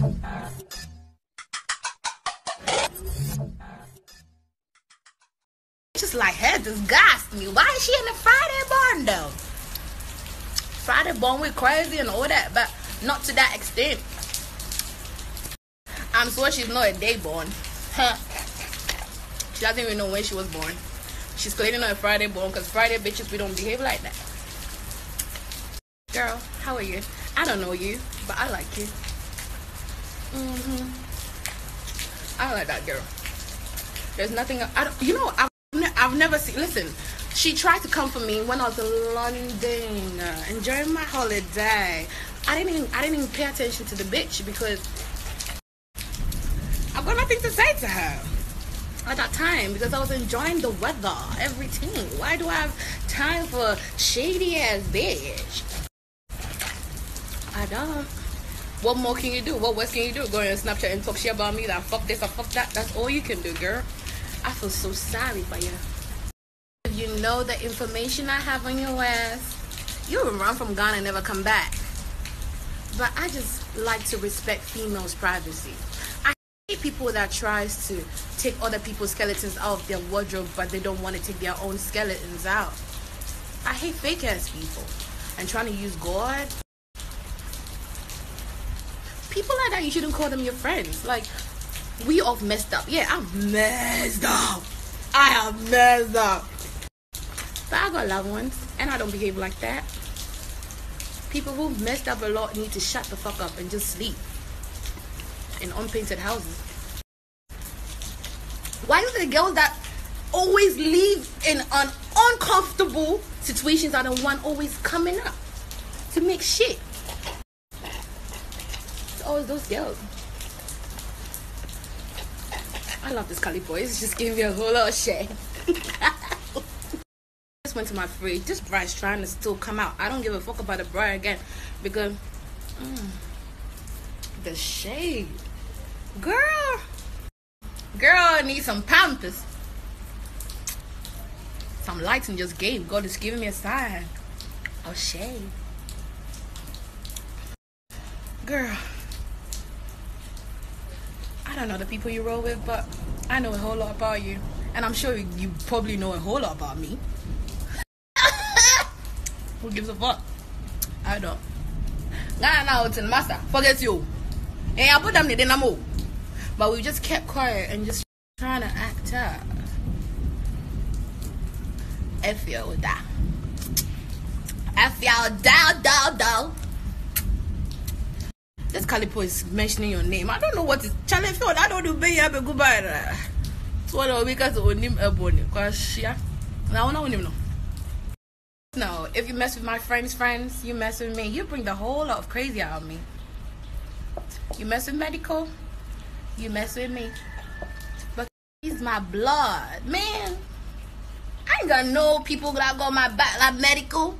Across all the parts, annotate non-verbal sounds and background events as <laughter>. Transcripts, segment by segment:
Just like her disgust me. Why is she in the Friday barn though? Friday barn with crazy and all that, but not to that extent. I'm sure she's not a day born. Huh. She doesn't even know when she was born. She's claiming on a Friday born because Friday bitches we don't behave like that. Girl, how are you? I don't know you, but I like you. Mhm. I like that girl. There's nothing I don't. You know, I've I've never seen. Listen, she tried to come for me when I was in London, uh, enjoying my holiday. I didn't even I didn't even pay attention to the bitch because I've got nothing to say to her at that time because I was enjoying the weather, everything. Why do I have time for shady ass bitch? I don't. What more can you do? What worse can you do? Go on Snapchat and talk shit about me that fuck this or fuck that. That's all you can do, girl. I feel so sorry for you. If you know the information I have on your ass, you will run from Ghana and never come back. But I just like to respect females' privacy. I hate people that tries to take other people's skeletons out of their wardrobe, but they don't want to take their own skeletons out. I hate fake ass people and trying to use God. People like that, you shouldn't call them your friends. Like, we all messed up. Yeah, I'm messed up. I am messed up. But I got loved ones, and I don't behave like that. People who messed up a lot need to shut the fuck up and just sleep in unpainted houses. Why is the girls that always leave in an uncomfortable situations are the one always coming up to make shit? Always those girls. I love this Cali boy. It's just giving me a whole lot of shit. <laughs> just went to my fridge. This bride's trying to still come out. I don't give a fuck about the bride again because mm, the shade, girl, girl needs some pampers. Some lights and just gave. God is giving me a sign of shade, girl. Don't know the people you roll with, but I know a whole lot about you. And I'm sure you probably know a whole lot about me. <laughs> Who gives a fuck? I don't. Nah, nah, it's in master. Forget you. And I put them in the. But we just kept quiet and just trying to act up. F y'all da. F y'all down, down, down. Calipo is mentioning your name. I don't know what is Charlie Field. I don't do be have a goodbye. So what because of name ebony. Cause yeah. Now I don't know. No, if you mess with my friends' friends, you mess with me. You bring the whole lot of crazy out of me. You mess with Medikal, you mess with me. But he's my blood, man. I ain't got no people that got my back like Medikal.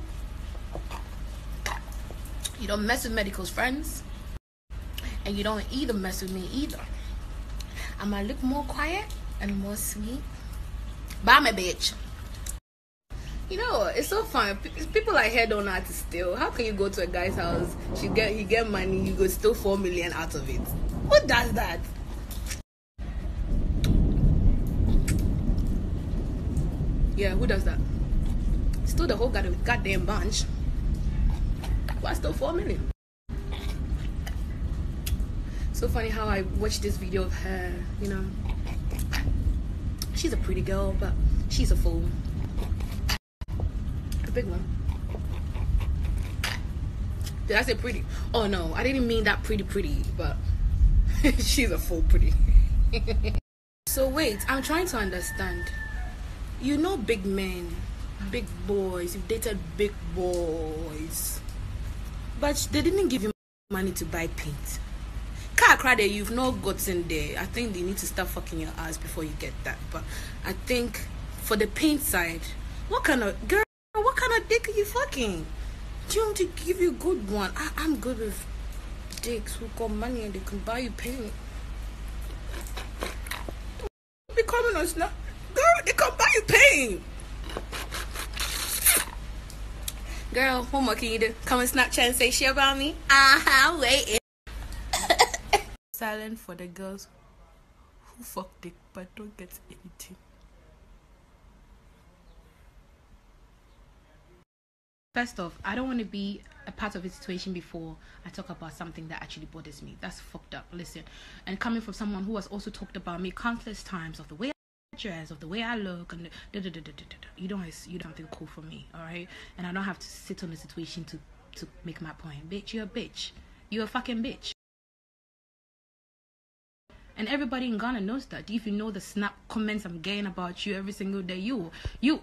You don't mess with Medikal's friends. And you don't either mess with me either. I might look more quiet and more sweet. But I'm bitch. You know, it's so fun. People like her don't know how to steal. How can you go to a guy's house, she get he get money, you go steal four million out of it? Who does that? Yeah, who does that? Steal the whole goddamn bunch. Why steal four million? So funny how I watched this video of her, you know. She's a pretty girl, but she's a fool. A big one. Did I say pretty? Oh no, I didn't mean that pretty pretty, but <laughs> she's a fool pretty. <laughs> so wait, I'm trying to understand. You know big men, big boys, you've dated big boys. But they didn't give you money to buy paint. Car cry there, you've not gotten there. I think they need to start fucking your ass before you get that. But I think for the paint side, what kind of girl what kind of dick are you fucking? Do you want to give you a good one? I, I'm good with dicks who got money and they can buy you paint. Be coming on snap. Girl, they can buy you paint. Girl, what more can you do? Come on Snapchat and say shit about me? Uh-huh, wait. Silent for the girls who fuck dick but don't get anything. First off, I don't want to be a part of a situation before I talk about something that actually bothers me. That's fucked up. Listen, and coming from someone who has also talked about me countless times of the way I dress, of the way I look, and da, da, da, da, da, da. you don't you don't something cool for me, all right? And I don't have to sit on the situation to to make my point. Bitch, you're a bitch. You're a fucking bitch. And everybody in Ghana knows that. If you know the snap comments I'm getting about you every single day, you you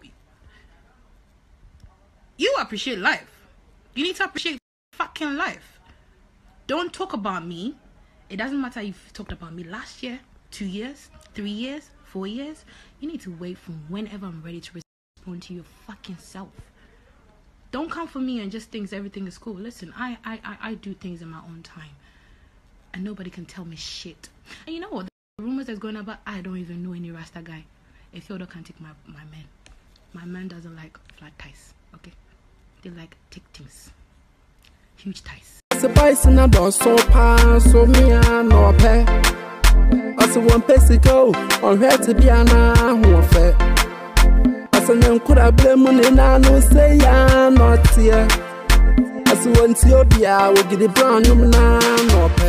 you appreciate life. You need to appreciate fucking life. Don't talk about me. It doesn't matter if you talked about me last year, two years, three years, four years. You need to wait from whenever I'm ready to respond to your fucking self. Don't come for me and just think everything is cool. Listen, I, I, I, I do things in my own time. And nobody can tell me shit. And you know what? The rumors that's going about, I don't even know any Rasta guy. If Theodore can't take my, my man. My man doesn't like flat ties. Okay? They like thick things. Huge ties. Surprise and I don't so pass so me and no pay. I saw one pesico on where to be an hour fair. I said, them could have blame money now, no say ya not here. I saw one Tiobia will get the brown no pay.